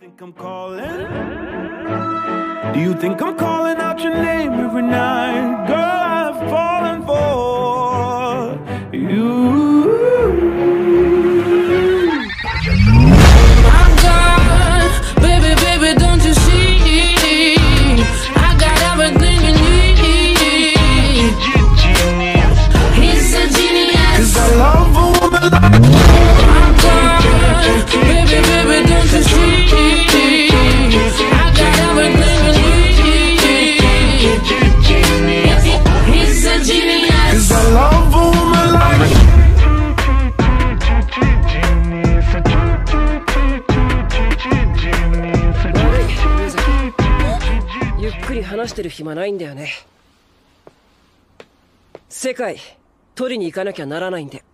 think I'm calling? Do you think I'm calling out your name every night? くり話してる暇ないんだよね。世界取りに行かなきゃならないんで。